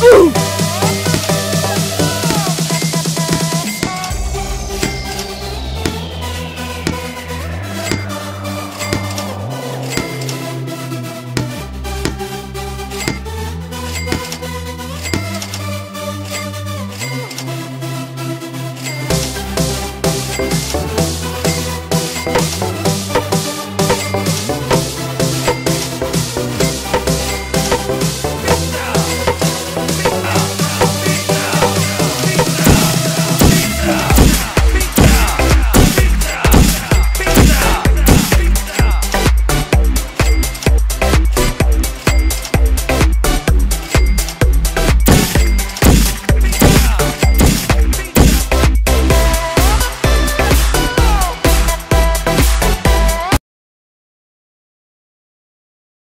Ooh.